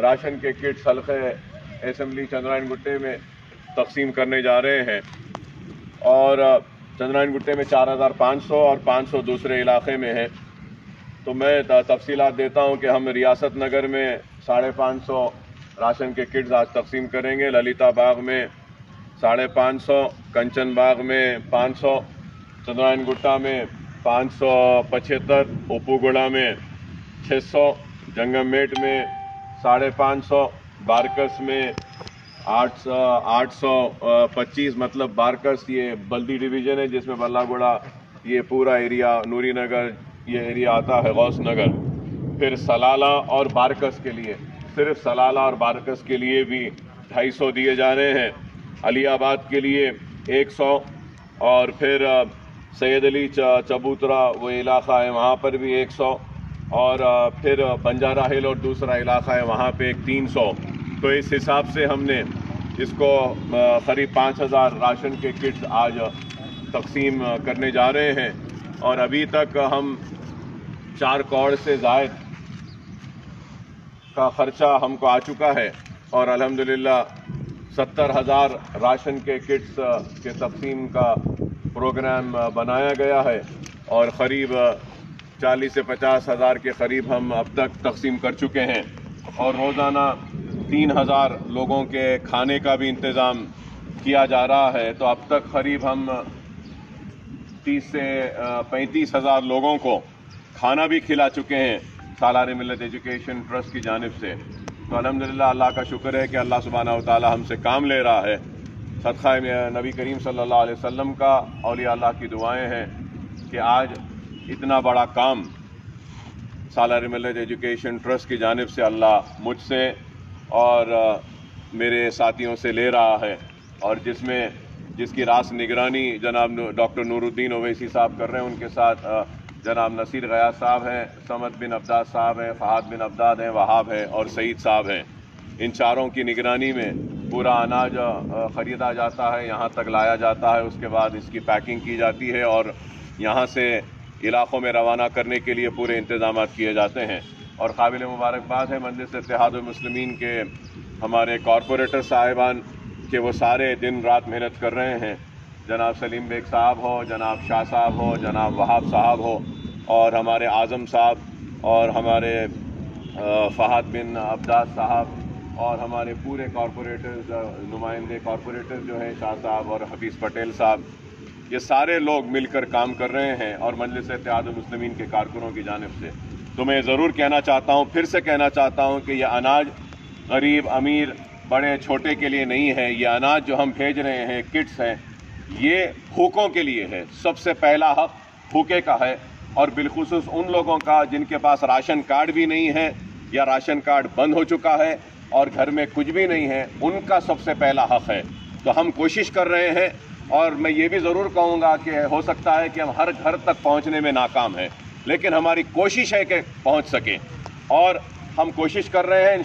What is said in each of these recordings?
Ration के kits हल्के assembly Chandrayaan Gutte में तकसीम करने जा रहे हैं। और चंद्रायन गुट्टे में 4,500 और 500 दूसरे इलाके में है। तो मैं तफसीलात देता हूँ कि हम रियासत नगर में साढ़े पाँच सौ राशन के किट्स आज तकसीम करेंगे। ललिता बाग में साढ़े पाँच सौ कंचन बाग में पाँच सौ चंद्रायन गुट्टा में पाँच सौ पचहत्तर ओपूगुड़ा में छः सौ जंगम मेट में साढ़े पाँच सौ बारकस में आठ सौ आठ सौ पच्चीस मतलब बारकस ये बल्दी डिवीज़न है, जिसमें बल्लागुड़ा, ये पूरा एरिया नूरी नगर ये एरिया आता है गौस नगर फिर सलाला और बारकस के लिए, सिर्फ़ सलाला और बारकस के लिए भी ढाई सौ दिए जा रहे हैं। अलियाबाद के लिए एक सौ और फिर सैद अली चबूतरा, वो इलाका है, वहाँ पर भी एक सौ। और फिर बंजारा हिल और दूसरा इलाका है वहाँ पे एक तीन सौ। तो इस हिसाब से हमने इसको करीब पाँच हज़ार राशन के किट्स आज तकसीम करने जा रहे हैं। और अभी तक हम चार करोड़ से जायद का ख़र्चा हमको आ चुका है और अल्हम्दुलिल्लाह सत्तर हज़ार राशन के किट्स के तकसीम का प्रोग्राम बनाया गया है। और ख़रीब चालीस से पचास हज़ार के करीब हम अब तक तकसीम कर चुके हैं और रोज़ाना तीन हज़ार लोगों के खाने का भी इंतज़ाम किया जा रहा है। तो अब तक करीब हम तीस से पैंतीस हज़ार लोगों को खाना भी खिला चुके हैं सालार मिलत एजुकेशन ट्रस्ट की जानब से। तो अलहमदिल्ला अल्लाह का शुक्र है कि अल्लाह सुबहाना ताली हमसे काम ले रहा है। सदक़ा नबी करीम अलैहि वसल्लम का और अल्लाह की दुआएँ हैं कि आज इतना बड़ा काम सालार मिलत एजुकेशन ट्रस्ट की जानब से अल्लाह मुझसे और मेरे साथियों से ले रहा है और जिसमें, जिसकी रास निगरानी जनाब डॉक्टर नूरुद्दीन ओवैसी साहब कर रहे हैं, उनके साथ जनाब नसीर गया साहब हैं, समद बिन अब्दाद साहब हैं, फ़हाद बिन अब्दाद हैं, वहाब हैं और सईद साहब हैं। इन चारों की निगरानी में पूरा अनाज ख़रीदा जाता है, यहाँ तक लाया जाता है, उसके बाद इसकी पैकिंग की जाती है और यहाँ से इलाक़ों में रवाना करने के लिए पूरे इंतज़ाम किए जाते हैं। और काबिल मुबारकबाद है मंदिर इतिहादमसलमिन के हमारे कॉरपोरेटर साहिबान के वो सारे दिन रात मेहनत कर रहे हैं। जनाब सलीम बेग साहब हो, जनाब शाह साहब हो, जनाब वहाब साहब हो, और हमारे आज़म साहब, और हमारे फ़हाद बिन अब्दास साहब, और हमारे पूरे कॉरपोरेटर्स, नुमाइंदे कॉरपोरेटर जो हैं, शाह साहब और हफीज़ पटेल साहब ये सारे लोग मिलकर काम कर रहे हैं और मजलिस इतिहाद मुस्लिमीन के कारकुनों की जानब से। तो मैं ज़रूर कहना चाहता हूँ, फिर से कहना चाहता हूँ कि यह अनाज गरीब, अमीर, बड़े, छोटे के लिए नहीं है। ये अनाज जो हम भेज रहे हैं, किट्स हैं, ये भूखों के लिए है। सबसे पहला हक भूखे का है और बिलखसूस उन लोगों का जिनके पास राशन कार्ड भी नहीं है या राशन कार्ड बंद हो चुका है और घर में कुछ भी नहीं है, उनका सबसे पहला हक है। तो हम कोशिश कर रहे हैं और मैं ये भी ज़रूर कहूँगा कि हो सकता है कि हम हर घर तक पहुँचने में नाकाम हैं, लेकिन हमारी कोशिश है कि पहुँच सकें। और हम कोशिश कर रहे हैं इन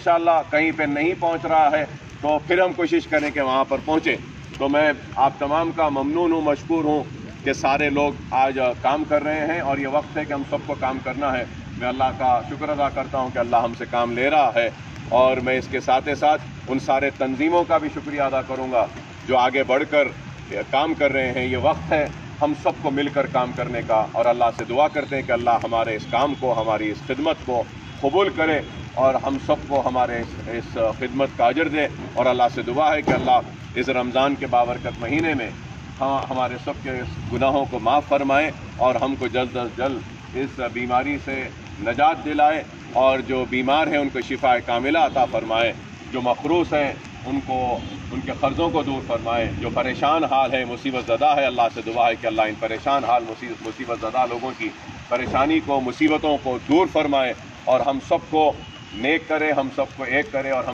कहीं पर नहीं पहुँच रहा है तो फिर हम कोशिश करें कि वहाँ पर पहुँचें। तो मैं आप तमाम का ममनून हूँ मशहूर हूँ कि सारे लोग आज काम कर रहे हैं और ये वक्त है कि हम सबको काम करना है। मैं अल्लाह का शुक्र अदा करता हूँ कि अल्लाह हमसे काम ले रहा है और मैं इसके साथ ही साथ उन सारे तंजीमों का भी शुक्रिया अदा करूँगा, जो आगे बढ़कर काम कर रहे हैं ये वक्त है हम सबको मिलकर काम करने का और अल्लाह से दुआ करते हैं कि अल्लाह हमारे इस काम को हमारी इस खिदमत को कबूल करे और हम सबको हमारे इस, इस खिदमत का अजर दे और अल्लाह से दुआ है कि अल्लाह इस रमज़ान के बाबरकत महीने में हाँ हमारे सब के गुनाहों को माफ़ फरमाए और हमको जल्द अज जल्द इस बीमारी से नजात दिलाए और जो बीमार हैं उनको शिफा कामिला अता फरमाए। जो मखरूस हैं उनको उनके कर्ज़ों को दूर फरमाए। जो परेशान हाल है, मुसीबत ज़दा है, अल्लाह से दुआ है कि अल्लाह इन परेशान हाल मुसीबत ज़दा लोगों की परेशानी को, मुसीबतों को दूर फरमाए और हम सबको नेक करे, हम सबको एक करे और हम